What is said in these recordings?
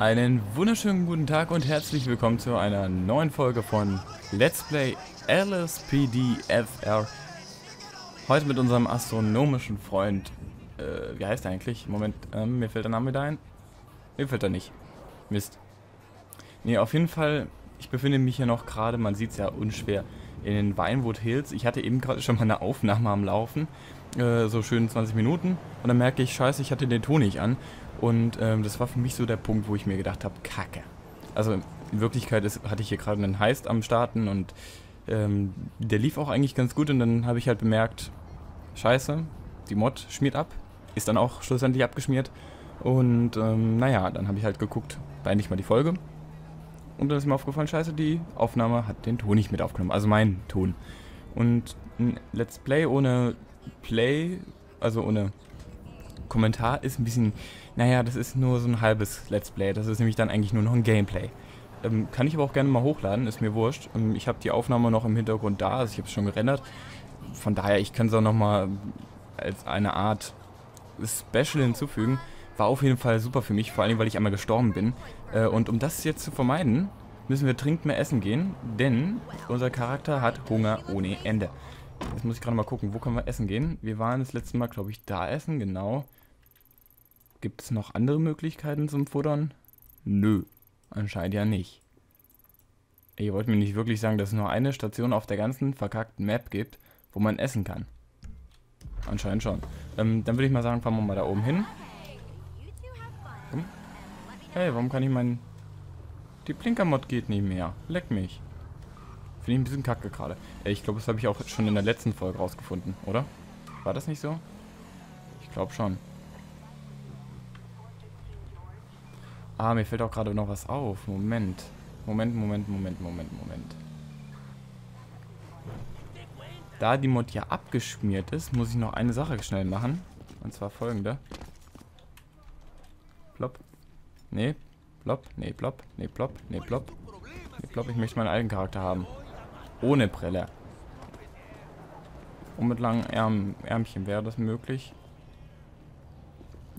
Einen wunderschönen guten Tag und herzlich willkommen zu einer neuen Folge von Let's Play LSPDFR. Heute mit unserem astronomischen Freund. Äh, wie heißt er eigentlich? Moment, ähm, mir fällt der Name wieder ein. Mir fällt er nicht. Mist. Nee, auf jeden Fall, ich befinde mich hier noch gerade, man sieht es ja unschwer, in den Vinewood Hills. Ich hatte eben gerade schon mal eine Aufnahme am Laufen. Äh, so schön 20 Minuten. Und dann merke ich, scheiße, ich hatte den Ton nicht an. Und ähm, das war für mich so der Punkt, wo ich mir gedacht habe, kacke. Also in Wirklichkeit ist, hatte ich hier gerade einen Heist am Starten und ähm, der lief auch eigentlich ganz gut und dann habe ich halt bemerkt, scheiße, die Mod schmiert ab, ist dann auch schlussendlich abgeschmiert und ähm, naja, dann habe ich halt geguckt, beende ich mal die Folge und dann ist mir aufgefallen, scheiße, die Aufnahme hat den Ton nicht mit aufgenommen, also meinen Ton. Und ein Let's Play ohne Play, also ohne Kommentar ist ein bisschen, naja, das ist nur so ein halbes Let's Play. Das ist nämlich dann eigentlich nur noch ein Gameplay. Ähm, kann ich aber auch gerne mal hochladen, ist mir wurscht. Ähm, ich habe die Aufnahme noch im Hintergrund da, also ich habe es schon gerendert. Von daher, ich kann es auch nochmal als eine Art Special hinzufügen. War auf jeden Fall super für mich, vor allem weil ich einmal gestorben bin. Äh, und um das jetzt zu vermeiden, müssen wir dringend mehr essen gehen, denn unser Charakter hat Hunger ohne Ende. Jetzt muss ich gerade mal gucken, wo können wir essen gehen. Wir waren das letzte Mal, glaube ich, da essen, genau. Gibt es noch andere Möglichkeiten zum Futtern? Nö, anscheinend ja nicht. Ihr wollt mir nicht wirklich sagen, dass es nur eine Station auf der ganzen verkackten Map gibt, wo man essen kann. Anscheinend schon. Ähm, dann würde ich mal sagen, fahren wir mal da oben hin. Hey, warum kann ich meinen... Die Blinker-Mod geht nicht mehr. Leck mich. Finde ich ein bisschen kacke gerade. Ich glaube, das habe ich auch schon in der letzten Folge rausgefunden, oder? War das nicht so? Ich glaube schon. Ah, mir fällt auch gerade noch was auf. Moment. Moment, Moment, Moment, Moment, Moment. Da die Mod ja abgeschmiert ist, muss ich noch eine Sache schnell machen. Und zwar folgende. Plop. Nee. Plop. Nee, plop. Nee, plop. Nee, plop. Nee, plop. Ich möchte meinen eigenen Charakter haben. Ohne Brille. Und mit langen Ärm Ärmchen wäre das möglich.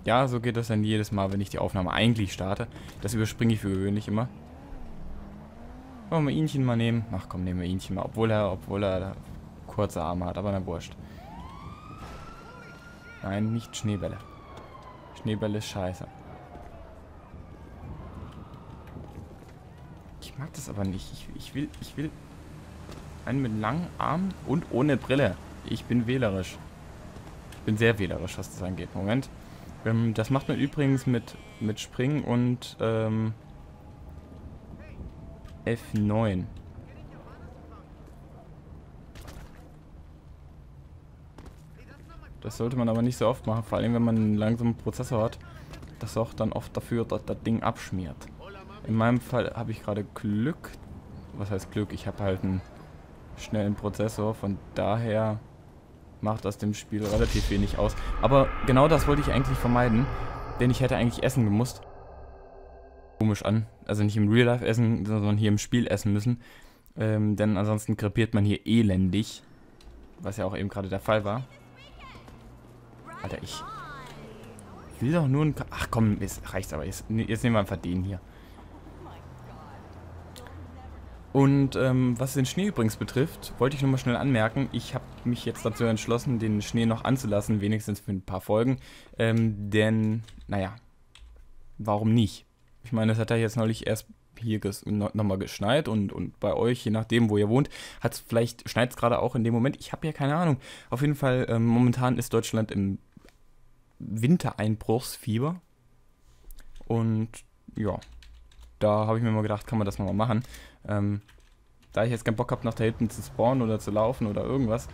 Ja, so geht das dann jedes Mal, wenn ich die Aufnahme eigentlich starte. Das überspringe ich für gewöhnlich immer. Wollen wir Ihnchen mal nehmen? Ach komm, nehmen wir Ihnchen mal. Obwohl er, obwohl er kurze Arme hat, aber na wurscht. Nein, nicht Schneebälle. Schneebälle ist scheiße. Ich mag das aber nicht. Ich, ich will, ich will einen mit langen Armen und ohne Brille. Ich bin wählerisch. Ich bin sehr wählerisch, was das angeht. Moment. Ähm, das macht man übrigens mit, mit Springen und ähm, F9. Das sollte man aber nicht so oft machen, vor allem wenn man einen langsamen Prozessor hat. Das sorgt dann oft dafür, dass das Ding abschmiert. In meinem Fall habe ich gerade Glück. Was heißt Glück? Ich habe halt einen schnellen Prozessor, von daher macht das dem Spiel relativ wenig aus. Aber genau das wollte ich eigentlich vermeiden, denn ich hätte eigentlich essen gemusst. Komisch an. Also nicht im Real Life essen, sondern hier im Spiel essen müssen. Ähm, denn ansonsten krepiert man hier elendig. Was ja auch eben gerade der Fall war. Alter, ich will doch nur ein... Ach komm, es reicht aber. Jetzt, jetzt nehmen wir einfach den hier. Und ähm, was den Schnee übrigens betrifft, wollte ich nur mal schnell anmerken, ich habe mich jetzt dazu entschlossen, den Schnee noch anzulassen, wenigstens für ein paar Folgen. Ähm, denn, naja, warum nicht? Ich meine, es hat ja jetzt neulich erst hier nochmal geschneit und, und bei euch, je nachdem, wo ihr wohnt, hat es vielleicht, schneit es gerade auch in dem Moment. Ich habe ja keine Ahnung. Auf jeden Fall, ähm, momentan ist Deutschland im Wintereinbruchsfieber. Und ja, da habe ich mir mal gedacht, kann man das nochmal machen. Ähm, da ich jetzt keinen Bock habe, nach da hinten zu spawnen oder zu laufen oder irgendwas,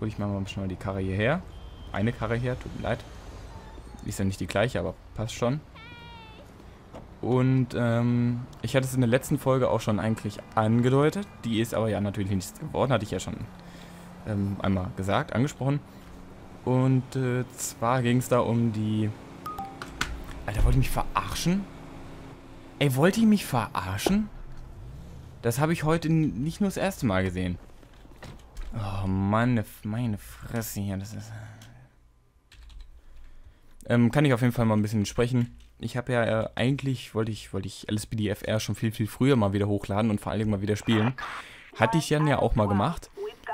hole ich mal schnell die Karre hierher. Eine Karre her, tut mir leid. Ist ja nicht die gleiche, aber passt schon. Und ähm, ich hatte es in der letzten Folge auch schon eigentlich angedeutet. Die ist aber ja natürlich nichts geworden, hatte ich ja schon ähm, einmal gesagt, angesprochen. Und äh, zwar ging es da um die... Alter, wollte ich mich verarschen? Ey, wollte ich mich verarschen? Das habe ich heute nicht nur das erste Mal gesehen. Oh, Mann, meine Fresse hier, das ist... Ähm, kann ich auf jeden Fall mal ein bisschen sprechen. Ich habe ja äh, eigentlich, wollte ich, wollte ich LSPDFR schon viel, viel früher mal wieder hochladen und vor allen Dingen mal wieder spielen. Hatte ich dann ja auch mal gemacht.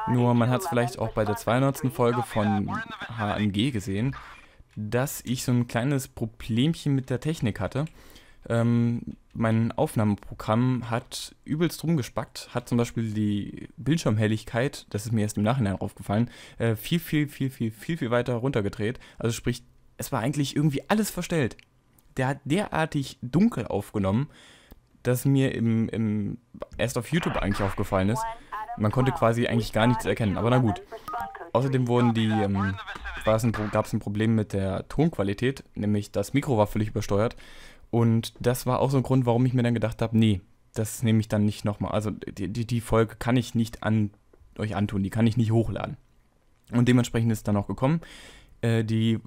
Nur man hat es vielleicht auch bei der 200. Folge von HNG gesehen, dass ich so ein kleines Problemchen mit der Technik hatte. Ähm, mein Aufnahmeprogramm hat übelst rumgespackt, hat zum Beispiel die Bildschirmhelligkeit, das ist mir erst im Nachhinein aufgefallen, äh, viel, viel, viel, viel, viel, viel weiter runtergedreht. Also sprich, es war eigentlich irgendwie alles verstellt. Der hat derartig dunkel aufgenommen, dass mir im, im, erst auf YouTube eigentlich aufgefallen ist. Man konnte quasi eigentlich gar nichts erkennen, aber na gut. Außerdem wurden die, ähm, gab es ein Problem mit der Tonqualität, nämlich das Mikro war völlig übersteuert. Und das war auch so ein Grund, warum ich mir dann gedacht habe, nee, das nehme ich dann nicht nochmal. Also die, die, die, Folge kann ich nicht an euch antun, die kann ich nicht hochladen. Und dementsprechend ist es dann auch gekommen. Äh, die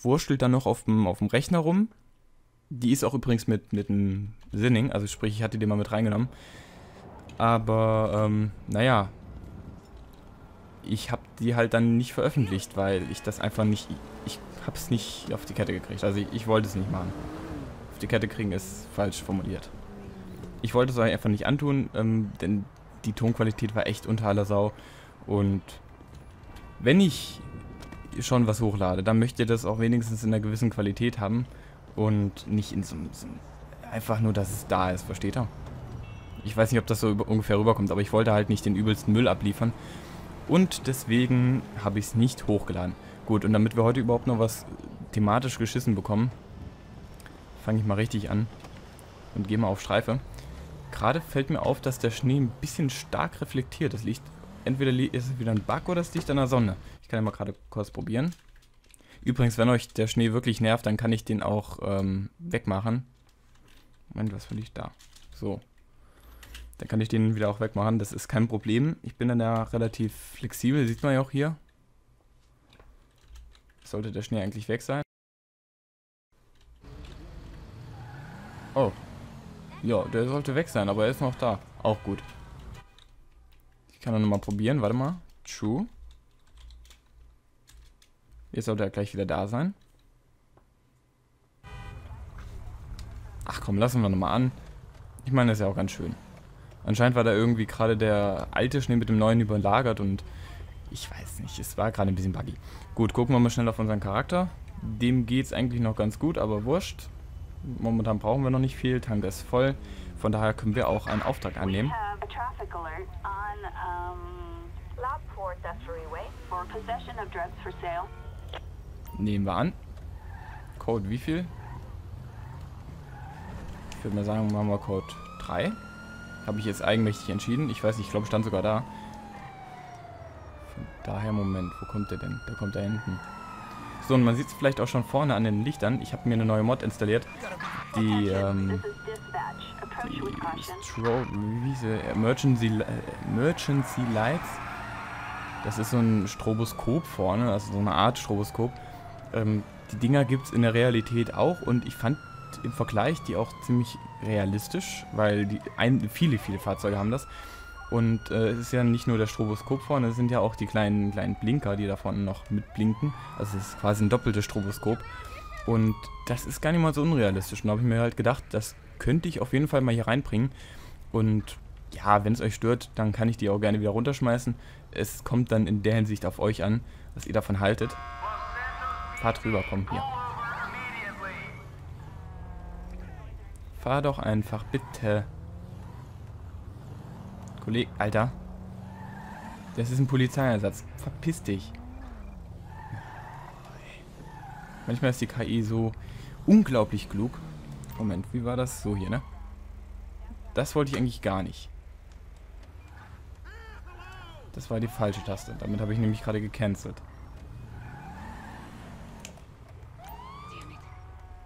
wurstelt dann noch auf dem, auf dem Rechner rum. Die ist auch übrigens mit, mit einem Sinning, also sprich, ich hatte die mal mit reingenommen. Aber, ähm, naja, ich habe die halt dann nicht veröffentlicht, weil ich das einfach nicht, ich habe es nicht auf die Kette gekriegt. Also ich, ich wollte es nicht machen. Auf die Kette kriegen ist falsch formuliert. Ich wollte es euch einfach nicht antun, ähm, denn die Tonqualität war echt unter aller Sau. Und wenn ich schon was hochlade, dann möchte ihr das auch wenigstens in einer gewissen Qualität haben und nicht in so, so einfach nur, dass es da ist, versteht ihr? Ich weiß nicht, ob das so ungefähr rüberkommt, aber ich wollte halt nicht den übelsten Müll abliefern. Und deswegen habe ich es nicht hochgeladen. Gut, und damit wir heute überhaupt noch was thematisch geschissen bekommen, fange ich mal richtig an und gehe mal auf Streife. Gerade fällt mir auf, dass der Schnee ein bisschen stark reflektiert. Das liegt, entweder ist es wieder ein Bug oder es liegt an der Sonne. Ich kann ja mal gerade kurz probieren. Übrigens, wenn euch der Schnee wirklich nervt, dann kann ich den auch ähm, wegmachen. Moment, was will ich da? So. Dann kann ich den wieder auch wegmachen. Das ist kein Problem. Ich bin dann ja relativ flexibel. Sieht man ja auch hier. Sollte der Schnee eigentlich weg sein. Oh. Ja, der sollte weg sein, aber er ist noch da. Auch gut. Ich kann noch mal probieren. Warte mal. True. Jetzt sollte er gleich wieder da sein. Ach komm, lassen wir nochmal an. Ich meine, das ist ja auch ganz schön. Anscheinend war da irgendwie gerade der alte Schnee mit dem neuen überlagert und ich weiß nicht, es war gerade ein bisschen buggy. Gut, gucken wir mal schnell auf unseren Charakter. Dem geht es eigentlich noch ganz gut, aber wurscht. Momentan brauchen wir noch nicht viel, Tank ist voll. Von daher können wir auch einen Auftrag annehmen. Nehmen wir an. Code wie viel? Ich würde mal sagen, machen wir Code 3. Habe ich jetzt eigenmächtig entschieden. Ich weiß nicht, ich glaube, stand sogar da. Von daher, Moment, wo kommt der denn? Der kommt da hinten. So, und man sieht es vielleicht auch schon vorne an den Lichtern. Ich habe mir eine neue Mod installiert. Die, ähm, die Stro wie diese Emergency, äh, Emergency Lights. Das ist so ein Stroboskop vorne, also so eine Art Stroboskop. Ähm, die Dinger gibt es in der Realität auch und ich fand im Vergleich die auch ziemlich realistisch, weil die ein, viele, viele Fahrzeuge haben das. Und äh, es ist ja nicht nur der Stroboskop vorne, es sind ja auch die kleinen, kleinen Blinker, die da vorne noch mitblinken. Also es ist quasi ein doppeltes Stroboskop. Und das ist gar nicht mal so unrealistisch. Und da habe ich mir halt gedacht, das könnte ich auf jeden Fall mal hier reinbringen. Und ja, wenn es euch stört, dann kann ich die auch gerne wieder runterschmeißen. Es kommt dann in der Hinsicht auf euch an, was ihr davon haltet. Fahrt rüber, komm, hier. Fahr doch einfach, bitte. Kollege, Alter. Das ist ein Polizeieinsatz. Verpiss dich. Manchmal ist die KI so unglaublich klug. Moment, wie war das? So hier, ne? Das wollte ich eigentlich gar nicht. Das war die falsche Taste. Damit habe ich nämlich gerade gecancelt.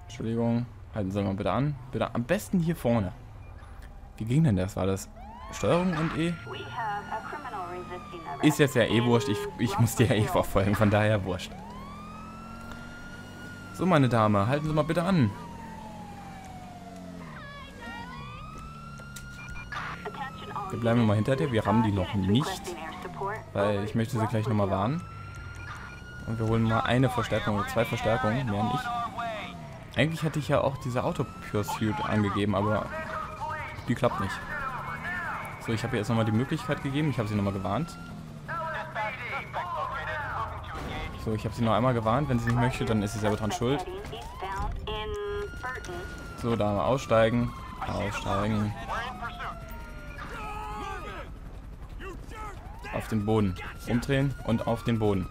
Entschuldigung. Halten Sie mal bitte an. Bitte am besten hier vorne. Wie ging denn das? War das Steuerung und E? Ist jetzt ja eh wurscht. Ich, ich muss dir ja eh verfolgen. Von daher wurscht. So, meine Dame. Halten Sie mal bitte an. Wir bleiben mal hinter dir. Wir rammen die noch nicht. Weil ich möchte sie gleich nochmal warnen. Und wir holen mal eine Verstärkung oder zwei Verstärkungen, mehr nicht. Eigentlich hatte ich ja auch diese Auto-Pursuit angegeben, aber die klappt nicht. So, ich habe ihr jetzt nochmal die Möglichkeit gegeben. Ich habe sie nochmal gewarnt. So, ich habe sie noch einmal gewarnt. Wenn sie nicht möchte, dann ist sie selber dran schuld. So, da mal aussteigen. Aussteigen. Auf den Boden. Umdrehen und auf den Boden.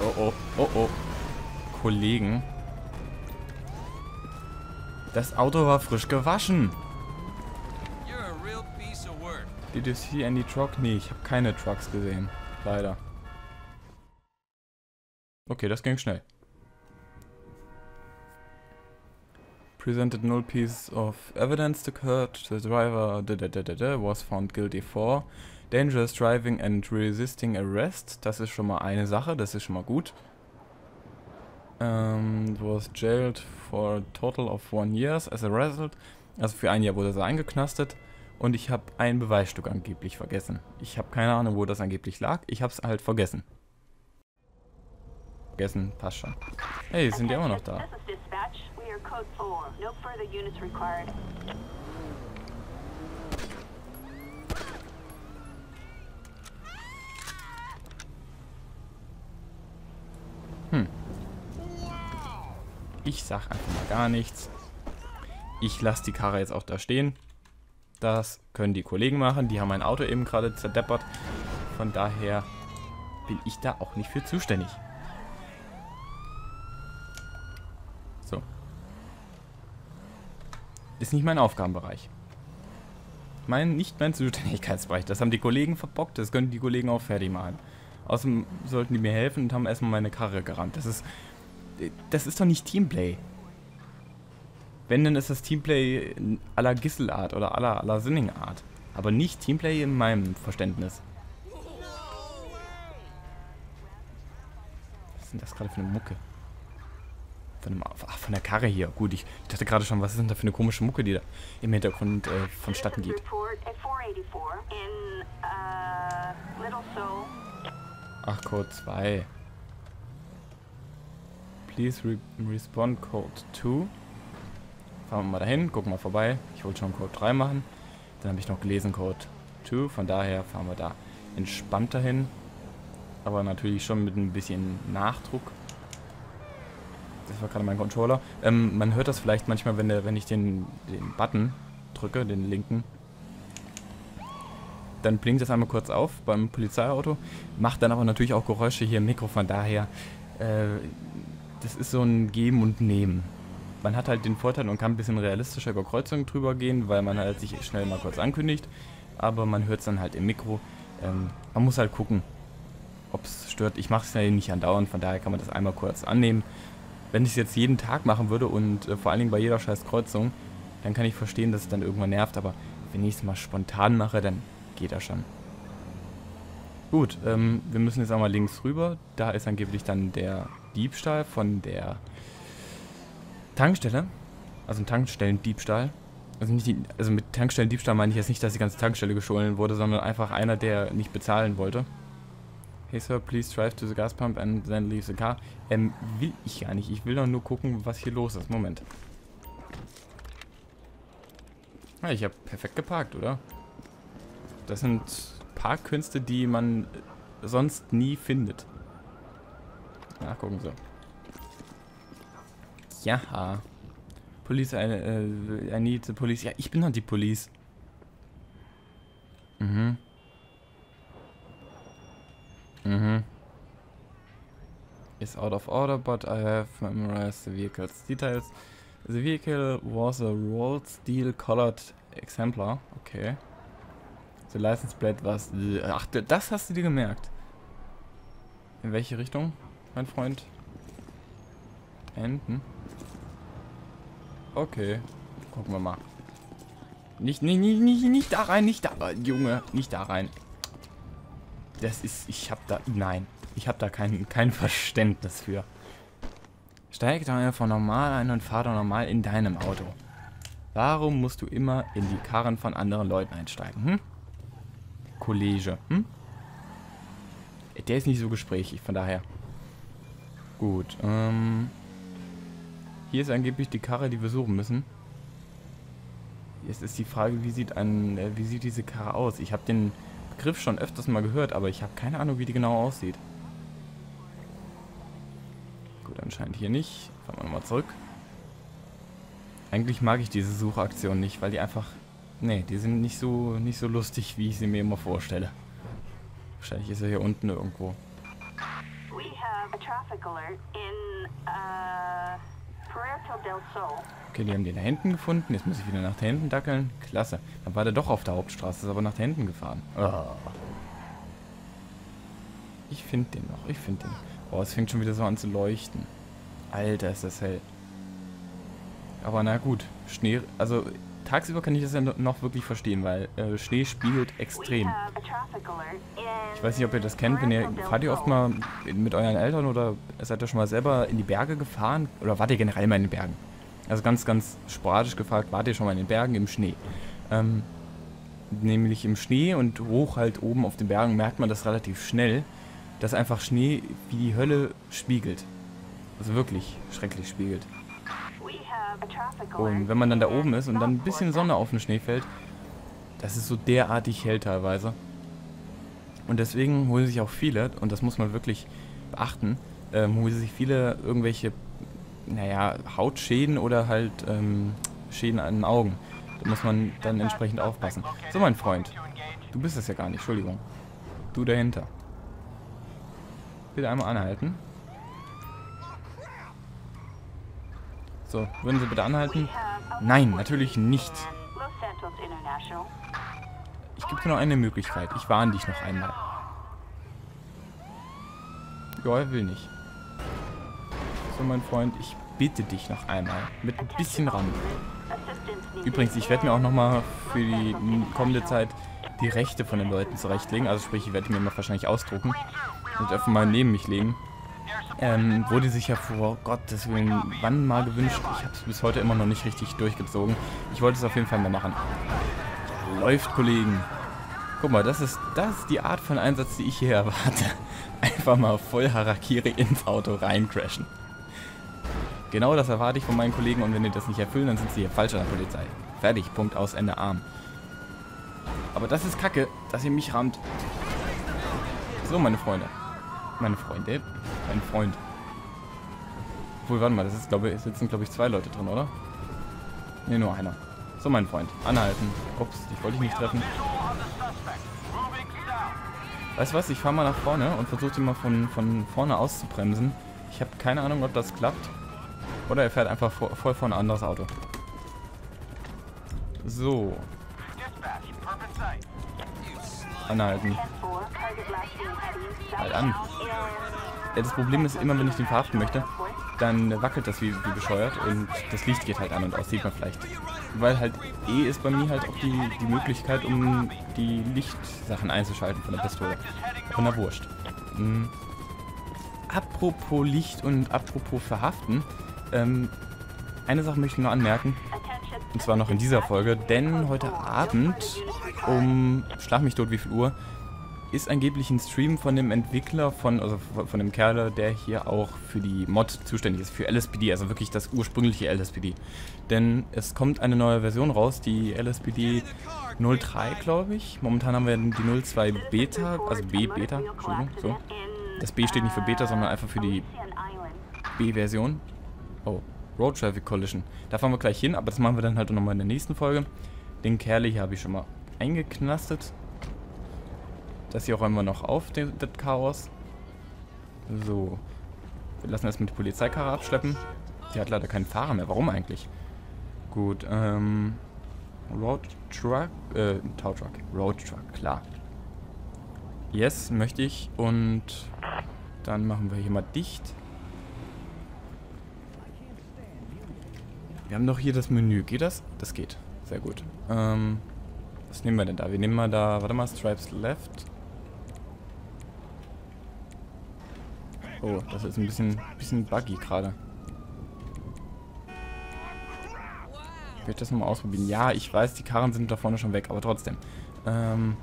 Oh oh, oh oh. Kollegen. Das Auto war frisch gewaschen. Did you see any truck? Nee, ich habe keine Trucks gesehen. Leider. Okay, das ging schnell. Presented null piece of evidence to Kurt. The driver da, da, da, was found guilty for dangerous driving and resisting arrest. Das ist schon mal eine Sache, das ist schon mal gut. Um, was jailed for a total of one years as a result. Also für ein Jahr wurde er eingeknastet. Und ich habe ein Beweisstück angeblich vergessen. Ich habe keine Ahnung, wo das angeblich lag. Ich habe es halt vergessen. Vergessen, passt schon. Hey, sind die immer noch da? Ich sag einfach mal gar nichts. Ich lasse die Karre jetzt auch da stehen. Das können die Kollegen machen. Die haben mein Auto eben gerade zerdeppert. Von daher bin ich da auch nicht für zuständig. So. Ist nicht mein Aufgabenbereich. Mein, nicht mein Zuständigkeitsbereich. Das haben die Kollegen verbockt. Das können die Kollegen auch fertig machen. Außerdem sollten die mir helfen und haben erstmal meine Karre gerammt. Das ist. Das ist doch nicht Teamplay. Wenn, dann ist das Teamplay aller Gisselart oder aller, aller Sinning-Art. Aber nicht Teamplay in meinem Verständnis. Was ist denn das gerade für eine Mucke? Von, einem, ach, von der Karre hier. Gut, ich, ich dachte gerade schon, was ist denn da für eine komische Mucke, die da im Hintergrund äh, vonstatten geht. Ach, Code 2. Please re respond Code 2. Fahren wir mal dahin, gucken mal vorbei. Ich wollte schon Code 3 machen. Dann habe ich noch gelesen Code 2. Von daher fahren wir da entspannt dahin. Aber natürlich schon mit ein bisschen Nachdruck. Das war gerade mein Controller. Ähm, man hört das vielleicht manchmal, wenn, der, wenn ich den, den Button drücke, den linken. Dann blinkt das einmal kurz auf beim Polizeiauto. Macht dann aber natürlich auch Geräusche hier im Mikro. Von daher, äh, das ist so ein Geben und Nehmen man hat halt den Vorteil und kann ein bisschen realistischer über Kreuzungen drüber gehen, weil man halt sich schnell mal kurz ankündigt. Aber man hört es dann halt im Mikro. Ähm, man muss halt gucken, ob es stört. Ich mache es ja nicht andauernd, von daher kann man das einmal kurz annehmen. Wenn ich es jetzt jeden Tag machen würde und äh, vor allen Dingen bei jeder scheiß Kreuzung, dann kann ich verstehen, dass es dann irgendwann nervt. Aber wenn ich es mal spontan mache, dann geht das schon. Gut, ähm, wir müssen jetzt einmal links rüber. Da ist angeblich dann der Diebstahl von der Tankstelle, also ein Tankstellendiebstahl. Also, nicht die, also mit Tankstellendiebstahl meine ich jetzt nicht, dass die ganze Tankstelle gestohlen wurde, sondern einfach einer, der nicht bezahlen wollte. Hey Sir, please drive to the gas pump and then leave the car. Ähm, will ich gar nicht. Ich will doch nur gucken, was hier los ist. Moment. Ja, ich habe perfekt geparkt, oder? Das sind Parkkünste, die man sonst nie findet. Nachgucken so. Ja. Police, I, uh, I need the police. Ja, ich bin doch die Police. Mhm. Mhm. Is out of order, but I have memorized the vehicle's details. The vehicle was a rolled steel colored exemplar. Okay. The license plate was... Ach, das hast du dir gemerkt. In welche Richtung, mein Freund? Enten? Okay. Gucken wir mal. Nicht, nicht, nicht, nicht, nicht da rein, nicht da rein, Junge. Nicht da rein. Das ist, ich hab da, nein. Ich hab da kein, kein Verständnis für. Steig doch einfach normal ein und fahr doch normal in deinem Auto. Warum musst du immer in die Karren von anderen Leuten einsteigen, hm? Kollege, hm? Der ist nicht so gesprächig, von daher. Gut, ähm... Hier ist angeblich die Karre, die wir suchen müssen. Jetzt ist die Frage, wie sieht ein, äh, wie sieht diese Karre aus? Ich habe den Begriff schon öfters mal gehört, aber ich habe keine Ahnung, wie die genau aussieht. Gut, anscheinend hier nicht. Fahren wir nochmal zurück. Eigentlich mag ich diese Suchaktion nicht, weil die einfach... Nee, die sind nicht so, nicht so lustig, wie ich sie mir immer vorstelle. Wahrscheinlich ist er hier unten irgendwo. We have a traffic alert in, uh Okay, die haben den da hinten gefunden. Jetzt muss ich wieder nach da hinten dackeln. Klasse. Dann war der doch auf der Hauptstraße, ist aber nach da hinten gefahren. Oh. Ich finde den noch. Ich finde den. Oh, es fängt schon wieder so an zu leuchten. Alter, ist das hell. Aber na gut. Schnee... Also, tagsüber kann ich das ja noch wirklich verstehen, weil äh, Schnee spiegelt extrem. Ich weiß nicht, ob ihr das kennt, wenn ihr fahrt ihr oft mal mit euren Eltern oder seid ihr schon mal selber in die Berge gefahren oder wart ihr generell mal in den Bergen? Also ganz, ganz sporadisch gefragt, wart ihr schon mal in den Bergen im Schnee? Ähm, nämlich im Schnee und hoch halt oben auf den Bergen merkt man das relativ schnell, dass einfach Schnee wie die Hölle spiegelt. Also wirklich schrecklich spiegelt. Und wenn man dann da oben ist und dann ein bisschen Sonne auf den Schnee fällt, das ist so derartig hell teilweise. Und deswegen holen sich auch viele, und das muss man wirklich beachten, ähm, holen sich viele irgendwelche, naja, Hautschäden oder halt ähm, Schäden an den Augen. Da muss man dann entsprechend aufpassen. So, mein Freund. Du bist es ja gar nicht, Entschuldigung. Du dahinter. Bitte einmal anhalten. So, würden Sie bitte anhalten? Nein, natürlich nicht. Ich gebe dir noch eine Möglichkeit. Ich warne dich noch einmal. Ja, er will nicht. So, mein Freund, ich bitte dich noch einmal. Mit ein bisschen Rand. Übrigens, ich werde mir auch nochmal für die kommende Zeit die Rechte von den Leuten zurechtlegen. Also sprich, ich werde mir mal wahrscheinlich ausdrucken und einfach mal neben mich legen. Ähm, wurde sich ja vor Gottes Willen wann mal gewünscht. Ich habe es bis heute immer noch nicht richtig durchgezogen. Ich wollte es auf jeden Fall mal machen. Läuft, Kollegen. Guck mal, das ist, das ist die Art von Einsatz, die ich hier erwarte. Einfach mal voll Harakiri ins Auto reincrashen. Genau das erwarte ich von meinen Kollegen und wenn die das nicht erfüllen, dann sind sie hier falsch an der Polizei. Fertig, Punkt, aus, Ende, Arm. Aber das ist kacke, dass ihr mich rammt. So, meine Freunde. Meine Freunde? Mein Freund. Obwohl, warte mal, das ist, glaube ich, sitzen, glaube ich, zwei Leute drin, oder? Ne, nur einer. So, mein Freund. Anhalten. Ups, ich wollte dich nicht treffen. Weißt du was? Ich fahre mal nach vorne und versuche ihn mal von, von vorne auszubremsen. Ich habe keine Ahnung, ob das klappt. Oder er fährt einfach vor, voll vor ein anderes Auto. So. Anhalten. Halt an. Ja, das Problem ist immer, wenn ich den verhaften möchte, dann wackelt das wie, wie bescheuert und das Licht geht halt an und aus, sieht man vielleicht. Weil halt E ist bei mir halt auch die, die Möglichkeit, um die Lichtsachen einzuschalten von der Pistole. Von der Wurst. Mhm. Apropos Licht und apropos Verhaften, ähm, eine Sache möchte ich noch anmerken. Und zwar noch in dieser Folge, denn heute Abend um, schlag mich tot, wie viel Uhr, ist angeblich ein Stream von dem Entwickler von, also von dem Kerl, der hier auch für die Mod zuständig ist, für LSPD, also wirklich das ursprüngliche LSPD. Denn es kommt eine neue Version raus, die LSPD 03, glaube ich. Momentan haben wir die 02 Beta, also B-Beta, Entschuldigung, so. Das B steht nicht für Beta, sondern einfach für die B-Version. Oh, Road Traffic Collision. Da fahren wir gleich hin, aber das machen wir dann halt nochmal in der nächsten Folge. Den Kerl hier habe ich schon mal eingeknastet. Das hier räumen wir noch auf, das Chaos. So. Wir lassen erstmal die Polizeikarre abschleppen. Die hat leider keinen Fahrer mehr. Warum eigentlich? Gut, ähm... Road Truck, äh, Tow Truck. Road Truck, klar. Yes, möchte ich. Und dann machen wir hier mal dicht. Wir haben doch hier das Menü. Geht das? Das geht. Sehr gut. Ähm, was nehmen wir denn da? Wir nehmen mal da, warte mal, Stripes Left. Oh, das ist ein bisschen, bisschen buggy gerade. Ich werde das nochmal ausprobieren. Ja, ich weiß, die Karren sind da vorne schon weg, aber trotzdem. Ähm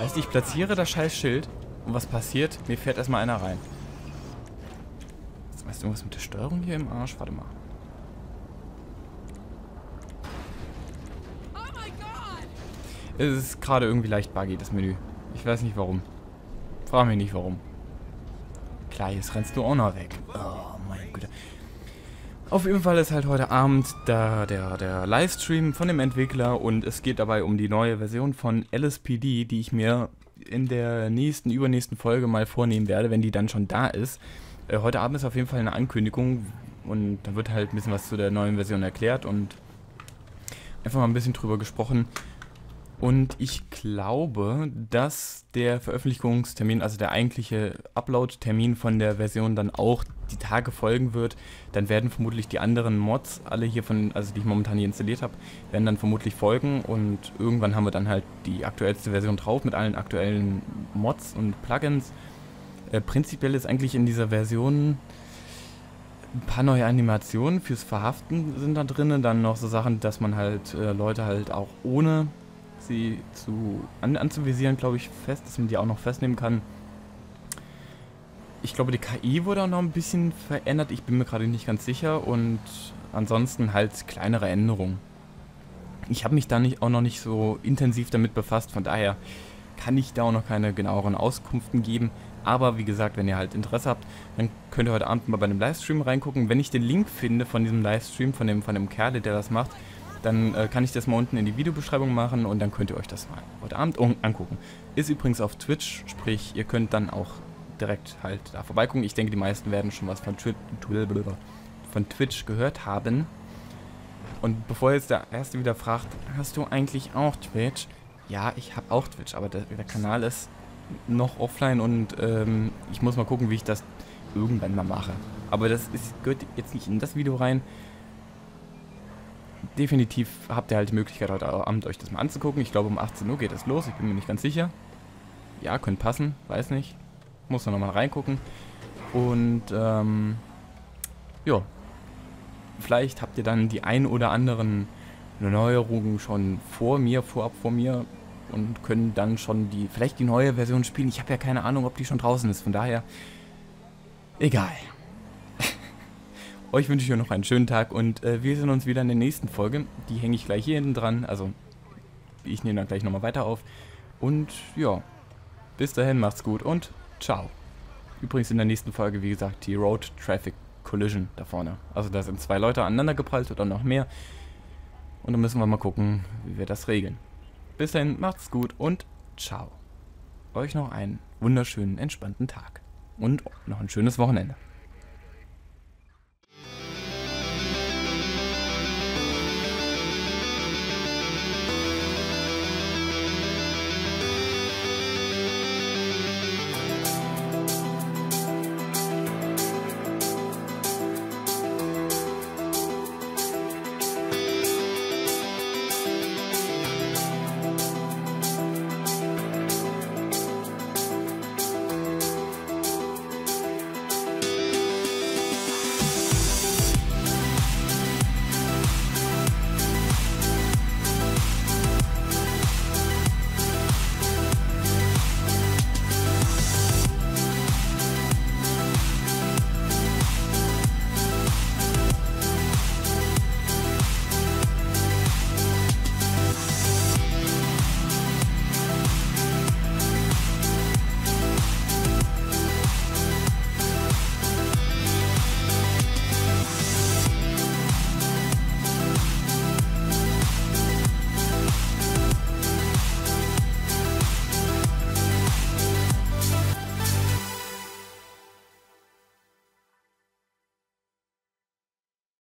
Heißt, ich platziere das scheiß Schild und was passiert? Mir fährt erstmal einer rein. Weißt du irgendwas mit der Steuerung hier im Arsch? Warte mal. Es ist gerade irgendwie leicht buggy, das Menü. Ich weiß nicht warum. Frag mich nicht warum. Klar, jetzt rennst du auch noch weg. Oh mein Gott. Auf jeden Fall ist halt heute Abend da der, der Livestream von dem Entwickler und es geht dabei um die neue Version von LSPD, die ich mir in der nächsten, übernächsten Folge mal vornehmen werde, wenn die dann schon da ist. Äh, heute Abend ist auf jeden Fall eine Ankündigung und da wird halt ein bisschen was zu der neuen Version erklärt und einfach mal ein bisschen drüber gesprochen. Und ich glaube, dass der Veröffentlichungstermin, also der eigentliche Upload-Termin von der Version dann auch die Tage folgen wird. Dann werden vermutlich die anderen Mods, alle hier von, also die ich momentan hier installiert habe, werden dann vermutlich folgen und irgendwann haben wir dann halt die aktuellste Version drauf mit allen aktuellen Mods und Plugins. Äh, prinzipiell ist eigentlich in dieser Version ein paar neue Animationen fürs Verhaften sind da drin, dann noch so Sachen, dass man halt äh, Leute halt auch ohne sie zu an, anzuvisieren, glaube ich, fest, dass man die auch noch festnehmen kann. Ich glaube, die KI wurde auch noch ein bisschen verändert. Ich bin mir gerade nicht ganz sicher. Und ansonsten halt kleinere Änderungen. Ich habe mich da nicht, auch noch nicht so intensiv damit befasst. Von daher kann ich da auch noch keine genaueren Auskünften geben. Aber wie gesagt, wenn ihr halt Interesse habt, dann könnt ihr heute Abend mal bei dem Livestream reingucken. Wenn ich den Link finde von diesem Livestream, von dem, von dem Kerl, der das macht, dann äh, kann ich das mal unten in die Videobeschreibung machen und dann könnt ihr euch das mal heute Abend angucken. Ist übrigens auf Twitch, sprich, ihr könnt dann auch direkt halt da vorbeigucken. Ich denke, die meisten werden schon was von, von Twitch gehört haben. Und bevor jetzt der Erste wieder fragt, hast du eigentlich auch Twitch? Ja, ich habe auch Twitch, aber der, der, Kanal ist noch offline und ähm, ich muss mal gucken, wie ich das irgendwann mal mache. Aber das ist, gehört jetzt nicht in das Video rein definitiv habt ihr halt die Möglichkeit, heute Abend euch das mal anzugucken. Ich glaube, um 18 Uhr geht es los. Ich bin mir nicht ganz sicher. Ja, könnte passen. Weiß nicht. Muss da nochmal reingucken. Und, ähm, ja. Vielleicht habt ihr dann die ein oder anderen Neuerungen schon vor mir, vorab vor mir und können dann schon die, vielleicht die neue Version spielen. Ich habe ja keine Ahnung, ob die schon draußen ist. Von daher, egal. Euch wünsche ich noch einen schönen Tag und äh, wir sehen uns wieder in der nächsten Folge. Die hänge ich gleich hier hinten dran. Also, ich nehme dann gleich nochmal weiter auf. Und ja, bis dahin, macht's gut und ciao. Übrigens in der nächsten Folge, wie gesagt, die Road Traffic Collision da vorne. Also da sind zwei Leute aneinander geprallt oder noch mehr. Und dann müssen wir mal gucken, wie wir das regeln. Bis dahin, macht's gut und ciao. Euch noch einen wunderschönen, entspannten Tag. Und noch ein schönes Wochenende.